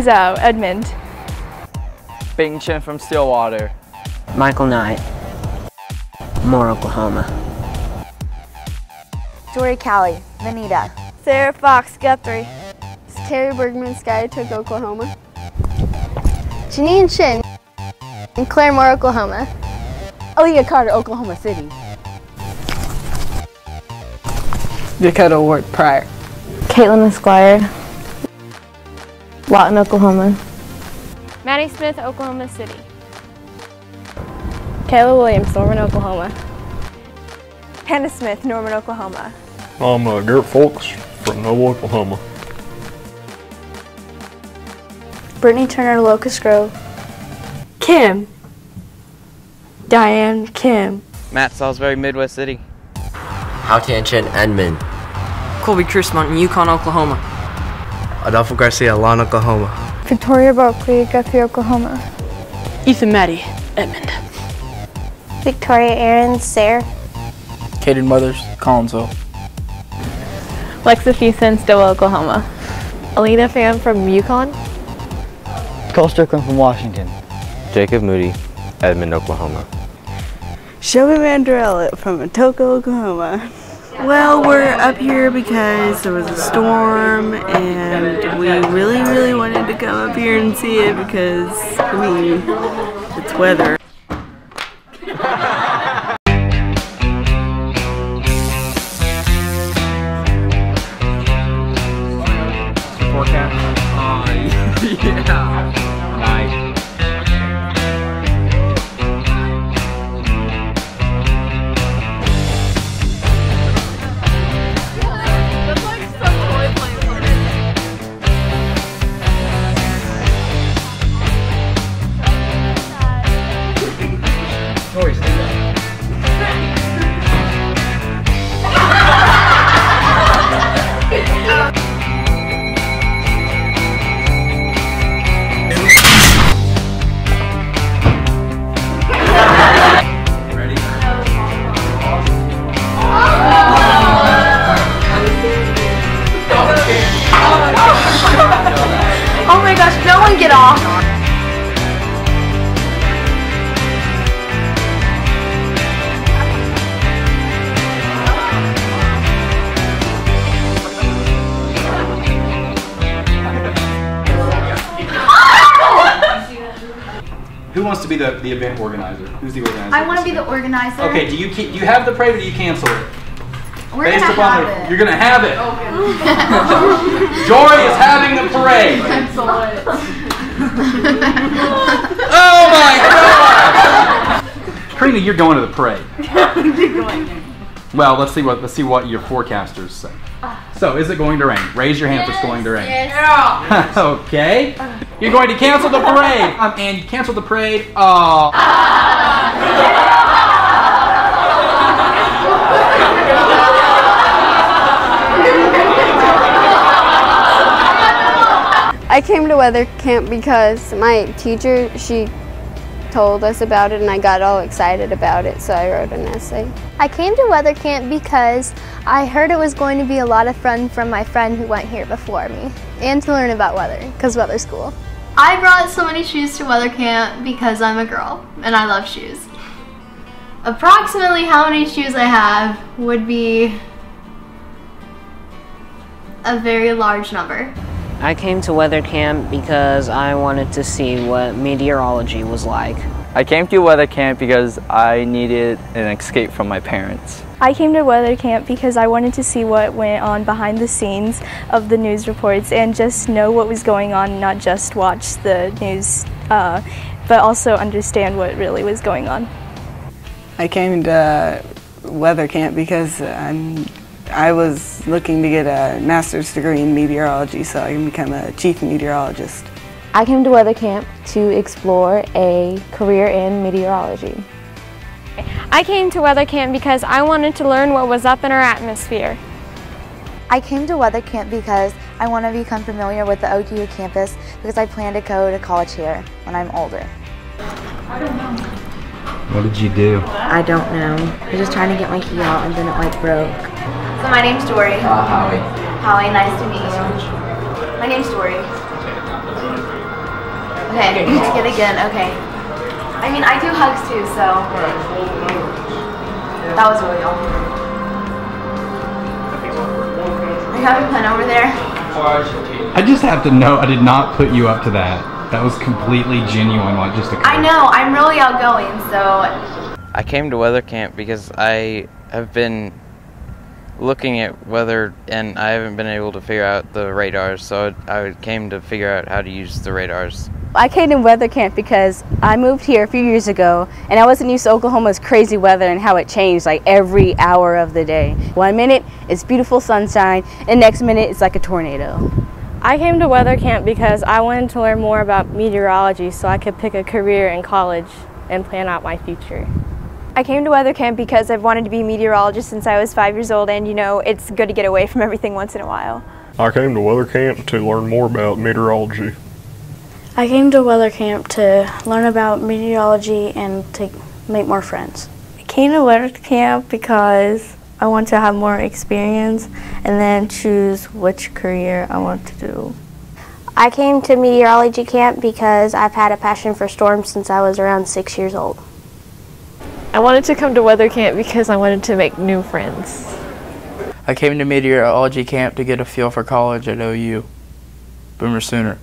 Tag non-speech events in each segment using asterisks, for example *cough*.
Karina Zhao, uh, Edmond. Bing Chen from Stillwater. Michael Knight, Moore, Oklahoma. Jory Callie, Vinita. Sarah Fox, Guthrie. Carrie Bergman, Skiatook, Oklahoma. Janine Shin, in Claremore, Oklahoma. Aaliyah Carter, Oklahoma City. Dakota Ward Pryor. Caitlin Esquire, Lawton, Oklahoma. Maddie Smith, Oklahoma City. Kayla Williams, Norman, Oklahoma. Hannah Smith, Norman, Oklahoma. I'm uh, Garrett Folks from Noble, Oklahoma. Brittany Turner, Locust Grove. Kim. Diane Kim. Matt Salisbury, Midwest City. Hao Tianchen, Edmond. Colby Chrismont in Yukon, Oklahoma. Adolfo Garcia, Lawn, Oklahoma. Victoria Barkley, Guthrie, Oklahoma. Ethan Maddie, Edmond. Victoria Aaron, Sayre. Caden Mothers, Collinsville. Lexa Fuson, Stowe, Oklahoma. Alina Pham from Yukon. Cole Strickland from Washington. Jacob Moody, Edmond, Oklahoma. Shelby Mandrell from Atoka, Oklahoma. Well, we're up here because there was a storm and we really, really wanted to come up here and see it because, I mean, it's weather. Gosh, no one get off. Who wants to be the, the event organizer? Who's the organizer? I want to be the organizer. Okay, do you keep, do you have the parade or do you cancel it? We're Based gonna upon have the, it. You're gonna have it. Okay. *laughs* Jory is having the parade. Oh my god! Karina, you're going to the parade. *laughs* Well, let's see what let's see what your forecasters say. So, is it going to rain? Raise your hand if it's going to rain. *laughs* okay. You're going to cancel the parade. Um, and you cancel the parade. Oh. *laughs* I came to weather camp because my teacher, she told us about it and I got all excited about it, so I wrote an essay. I came to weather camp because I heard it was going to be a lot of fun from my friend who went here before me, and to learn about weather, because weather's cool. I brought so many shoes to weather camp because I'm a girl and I love shoes. Approximately how many shoes I have would be a very large number. I came to weather camp because I wanted to see what meteorology was like. I came to weather camp because I needed an escape from my parents. I came to weather camp because I wanted to see what went on behind the scenes of the news reports and just know what was going on, not just watch the news, uh, but also understand what really was going on. I came to weather camp because I'm, I was looking to get a master's degree in meteorology so I can become a chief meteorologist. I came to weather camp to explore a career in meteorology. I came to weather camp because I wanted to learn what was up in our atmosphere. I came to weather camp because I want to become familiar with the OKU campus because I plan to go to college here when I'm older. What did you do? I don't know. I was just trying to get my key out and then it like broke. So my name's Dory. Uh, Howie. Holly, nice to meet you. My name's Dory. Okay, yet again, okay. I mean, I do hugs too, so. That was really awkward. Are you having fun over there? I just have to know I did not put you up to that. That was completely genuine, like just a. I know, I'm really outgoing, so. I came to weather camp because I have been looking at weather and I haven't been able to figure out the radars, so I came to figure out how to use the radars. I came to weather camp because I moved here a few years ago and I wasn't used to Oklahoma's crazy weather and how it changed like every hour of the day. One minute it's beautiful sunshine and next minute it's like a tornado. I came to weather camp because I wanted to learn more about meteorology so I could pick a career in college and plan out my future. I came to weather camp because I've wanted to be a meteorologist since I was five years old and you know it's good to get away from everything once in a while. I came to weather camp to learn more about meteorology. I came to weather camp to learn about meteorology and to make more friends. I came to weather camp because I want to have more experience and then choose which career I want to do. I came to meteorology camp because I've had a passion for storms since I was around six years old. I wanted to come to weather camp because I wanted to make new friends. I came to meteorology camp to get a feel for college at OU. Boomer Sooner.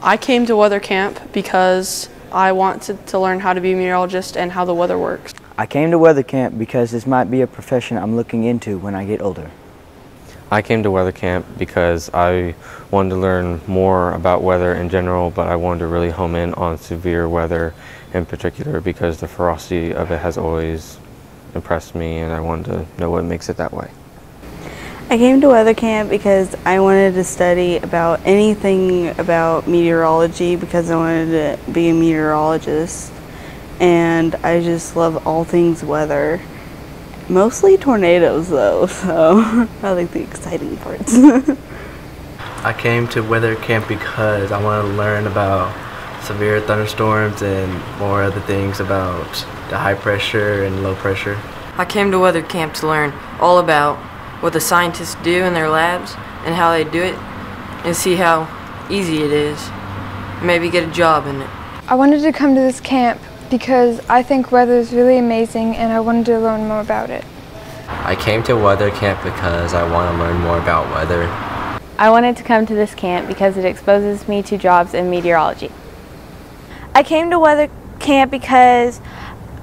I came to weather camp because I wanted to learn how to be a meteorologist and how the weather works. I came to weather camp because this might be a profession I'm looking into when I get older. I came to weather camp because I wanted to learn more about weather in general, but I wanted to really home in on severe weather in particular because the ferocity of it has always impressed me and I wanted to know what makes it that way. I came to weather camp because I wanted to study about anything about meteorology because I wanted to be a meteorologist. And I just love all things weather. Mostly tornadoes though, so *laughs* I like the exciting parts. *laughs* I came to weather camp because I want to learn about severe thunderstorms and more other things about the high pressure and low pressure. I came to weather camp to learn all about what the scientists do in their labs and how they do it and see how easy it is. Maybe get a job in it. I wanted to come to this camp because I think weather is really amazing and I wanted to learn more about it. I came to weather camp because I want to learn more about weather. I wanted to come to this camp because it exposes me to jobs in meteorology. I came to weather camp because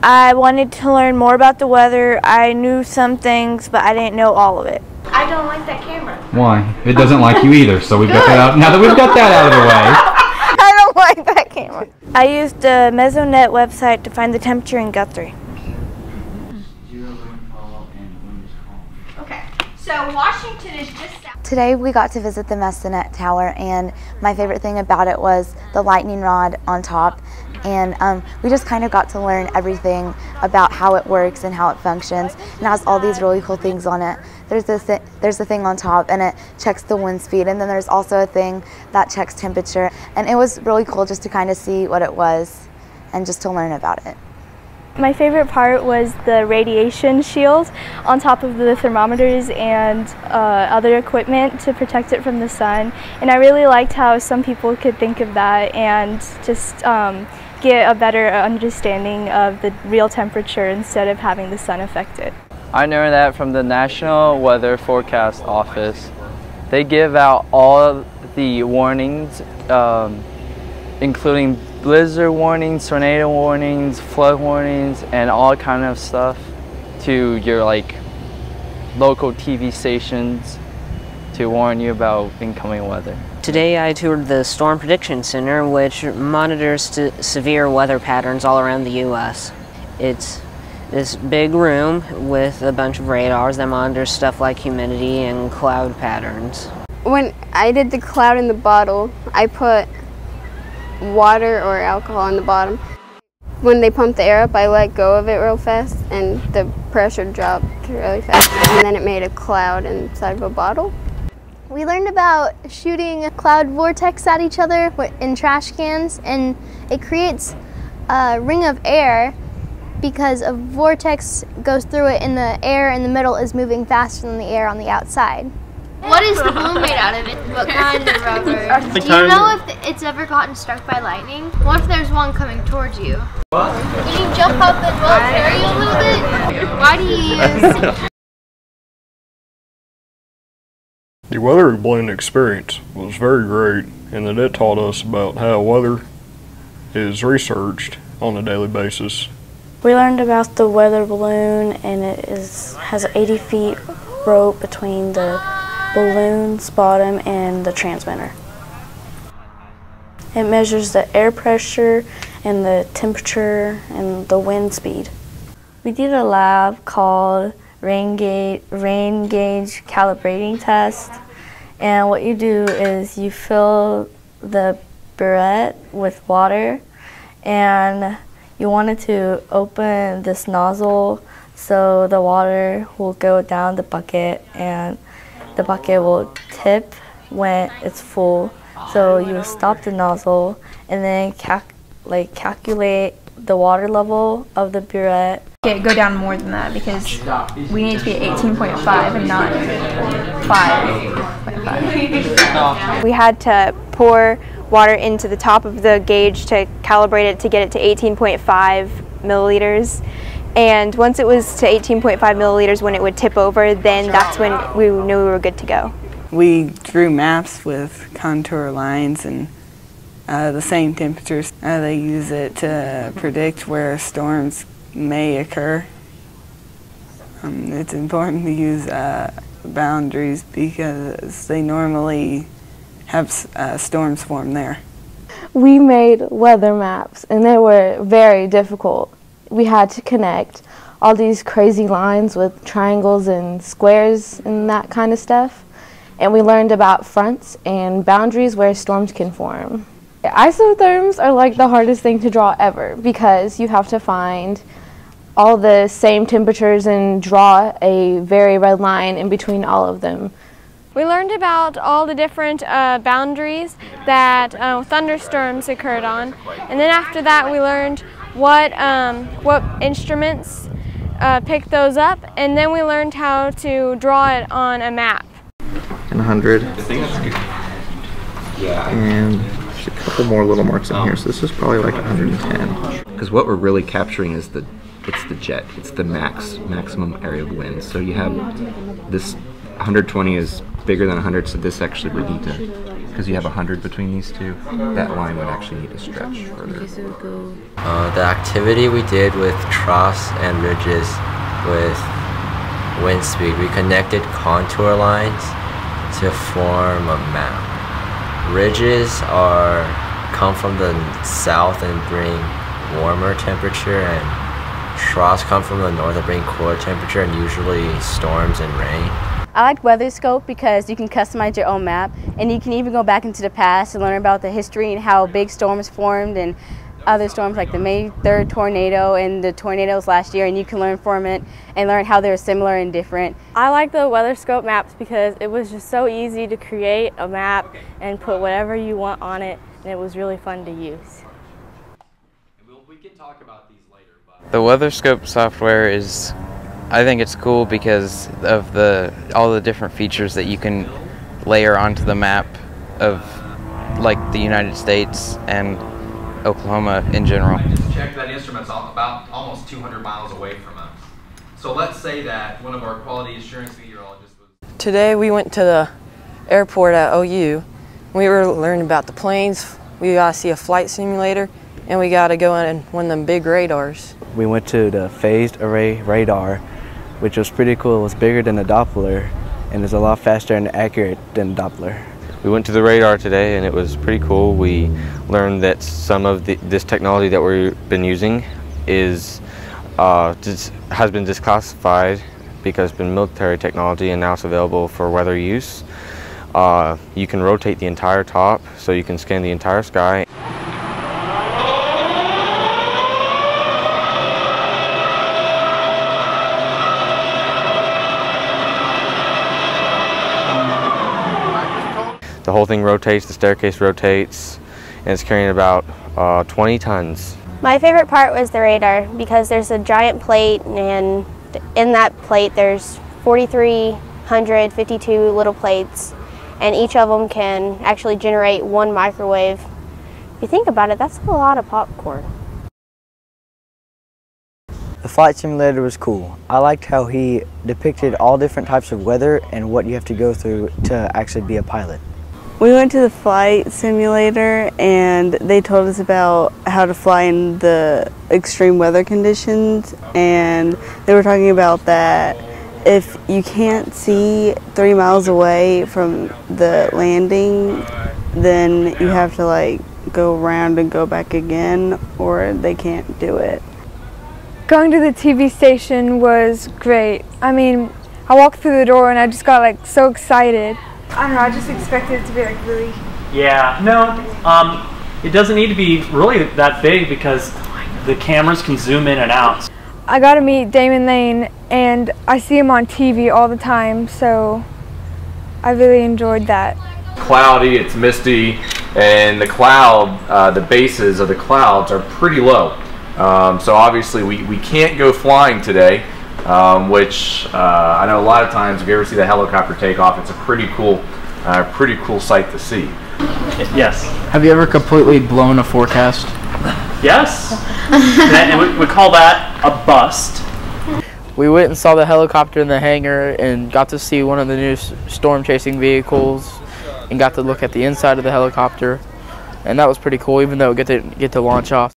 I wanted to learn more about the weather. I knew some things, but I didn't know all of it. I don't like that camera. Why? It doesn't like you either, so we've got that *laughs* out. Now that we've got that out of the way. *laughs* I don't like that camera. I used the Mesonet website to find the temperature in Guthrie. Okay, so Washington is just south. Today we got to visit the Mesonet Tower and my favorite thing about it was the lightning rod on top and um, we just kind of got to learn everything about how it works and how it functions and has all these really cool things on it. There's this th there's a thing on top and it checks the wind speed and then there's also a thing that checks temperature and it was really cool just to kind of see what it was and just to learn about it. My favorite part was the radiation shield on top of the thermometers and uh, other equipment to protect it from the sun. And I really liked how some people could think of that and just um, get a better understanding of the real temperature instead of having the sun affect it. I learned that from the National Weather Forecast Office. They give out all the warnings, um, including blizzard warnings, tornado warnings, flood warnings, and all kind of stuff to your like local TV stations to warn you about incoming weather. Today I toured the Storm Prediction Center, which monitors severe weather patterns all around the U.S. It's this big room with a bunch of radars that monitors stuff like humidity and cloud patterns. When I did the cloud in the bottle, I put water or alcohol in the bottom. When they pumped the air up, I let go of it real fast and the pressure dropped really fast. And then it made a cloud inside of a bottle. We learned about shooting a cloud vortex at each other in trash cans and it creates a ring of air because a vortex goes through it and the air in the middle is moving faster than the air on the outside. What is the balloon made out of? It? What *laughs* kind of rubber? Do you know if it's ever gotten struck by lightning? What if there's one coming towards you? Can you jump up and will it carry you a little bit? Why do you *laughs* use The weather balloon experience was very great, and that it taught us about how weather is researched on a daily basis. We learned about the weather balloon and it is has 80 feet rope between the balloon's bottom and the transmitter. It measures the air pressure and the temperature and the wind speed. We did a lab called rain gauge, rain gauge calibrating test. And what you do is you fill the burette with water and you wanted to open this nozzle so the water will go down the bucket and the bucket will tip when it's full. So you stop the nozzle and then calc- like calculate the water level of the burette Okay, go down more than that because we need to be 18.5 and not 5.5. *laughs* We had to pour water into the top of the gauge to calibrate it to get it to 18.5 milliliters. And once it was to 18.5 milliliters, when it would tip over, then that's when we knew we were good to go. We drew maps with contour lines and uh, the same temperatures. Uh, they use it to predict where storms may occur. Um, it's important to use uh, boundaries because they normally have uh, storms form there. We made weather maps and they were very difficult. We had to connect all these crazy lines with triangles and squares and that kind of stuff. And we learned about fronts and boundaries where storms can form. Isotherms are like the hardest thing to draw ever because you have to find all the same temperatures and draw a very red line in between all of them. We learned about all the different uh, boundaries that uh, thunderstorms occurred on, and then after that we learned what um, what instruments uh, picked those up, and then we learned how to draw it on a map. and 100. And a couple more little marks in here, so this is probably like 110. Because what we're really capturing is the it's the jet. It's the max maximum area of wind. So you have this 120 is bigger than 100, so this actually would need to because you have 100 between these two. That line would actually need to stretch further. Uh, the activity we did with troughs and ridges with wind speed, we connected contour lines to form a map. Ridges are come from the south and bring warmer temperature, and troughs come from the north and bring cooler temperature, and usually storms and rain. I like WeatherScope because you can customize your own map and you can even go back into the past and learn about the history and how big storms formed and other storms like the May 3rd tornado and the tornadoes last year and you can learn from it and learn how they're similar and different. I like the WeatherScope maps because it was just so easy to create a map and put whatever you want on it, and it was really fun to use. The WeatherScope software is, I think it's cool because of the all the different features that you can layer onto the map of like the United States and Oklahoma in general. check that instrument's al- about almost 200 miles away from us. So let's say that one of our quality assurance meteorologists was Today we went to the airport at OU. We were learning about the planes. We got to see a flight simulator, and we got to go in one of them big radars. We went to the phased array radar, which was pretty cool. It was bigger than a Doppler and is a lot faster and accurate than Doppler. We went to the radar today and it was pretty cool. We learned that some of the, this technology that we've been using is uh, has been disclassified because it's been military technology and now it's available for weather use. Uh, you can rotate the entire top so you can scan the entire sky. Whole thing rotates, the staircase rotates, and it's carrying about uh, 20 tons. My favorite part was the radar because there's a giant plate and in that plate there's 43 152 little plates, and each of them can actually generate one microwave. If you think about it, that's a lot of popcorn. The flight simulator was cool. I liked how he depicted all different types of weather and what you have to go through to actually be a pilot. We went to the flight simulator and they told us about how to fly in the extreme weather conditions and they were talking about that if you can't see three miles away from the landing then you have to like go around and go back again or they can't do it. Going to the TV station was great. I mean, I walked through the door and I just got like so excited. I don't know, I just expected it to be like really Yeah, no, um, it doesn't need to be really that big because the cameras can zoom in and out. I got to meet Damon Lane and I see him on TV all the time, so I really enjoyed that. Cloudy, it's misty, and the cloud, uh, the bases of the clouds are pretty low. Um, so obviously we, we can't go flying today, um, which uh, I know a lot of times if you ever see the helicopter take off, it's a pretty cool, uh, pretty cool sight to see. Yes. Have you ever completely blown a forecast? Yes. that, we, we call that a bust. We went and saw the helicopter in the hangar and got to see one of the new storm chasing vehicles and got to look at the inside of the helicopter. And that was pretty cool, even though it get to get to launch off.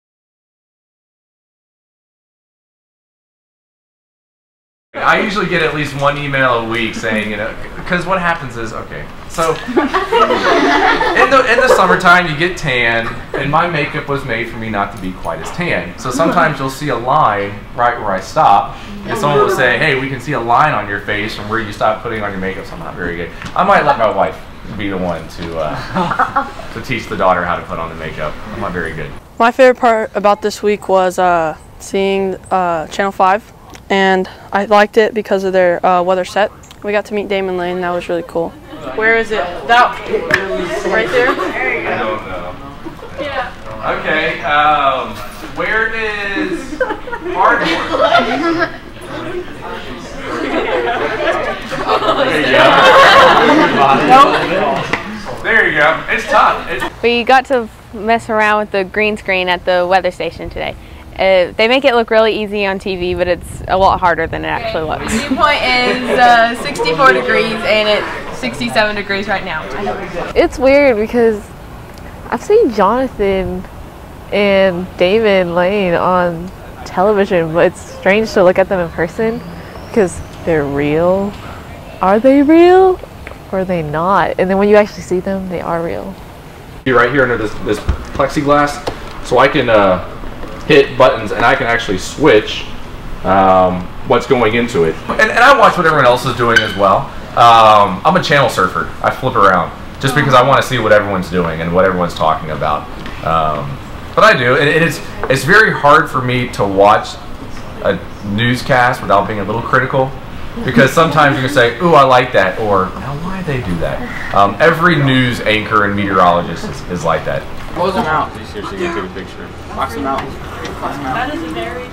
I usually get at least one email a week saying, you know, because what happens is, okay, so in the in the summertime you get tan, and my makeup was made for me not to be quite as tan. So sometimes you'll see a line right where I stop, and someone will say, hey, we can see a line on your face from where you stop putting on your makeup. So I'm not very good. I might let my wife be the one to uh, to teach the daughter how to put on the makeup. I'm not very good. My favorite part about this week was uh, seeing uh, Channel 5, and I liked it because of their uh, weather set. We got to meet Damon Lane, that was really cool. Where is it? That right there. I don't know. Yeah. Okay, um, where is Ardmore? *laughs* there you go. There you go. It's tough. It's We got to mess around with the green screen at the weather station today. Uh, they make it look really easy on TV, but it's a lot harder than it actually looks. Dew point is uh, 64 degrees and it's 67 degrees right now. It's weird because I've seen Jonathan and Damon Lane on television, but it's strange to look at them in person because they're real. Are they real or are they not? And then when you actually see them, they are real. be right here under this, this plexiglass, so I can uh, hit buttons and I can actually switch um, what's going into it. And, and I watch what everyone else is doing as well. Um, I'm a channel surfer. I flip around just because I want to see what everyone's doing and what everyone's talking about. Um, but I do, and it's it's very hard for me to watch a newscast without being a little critical. Because sometimes you're gonna say, "Ooh, I like that," or "Now, why they do that?" Um, every news anchor and meteorologist is, is like that. Close them out. Seriously, you take a picture. Box them out. Box them out. That is a very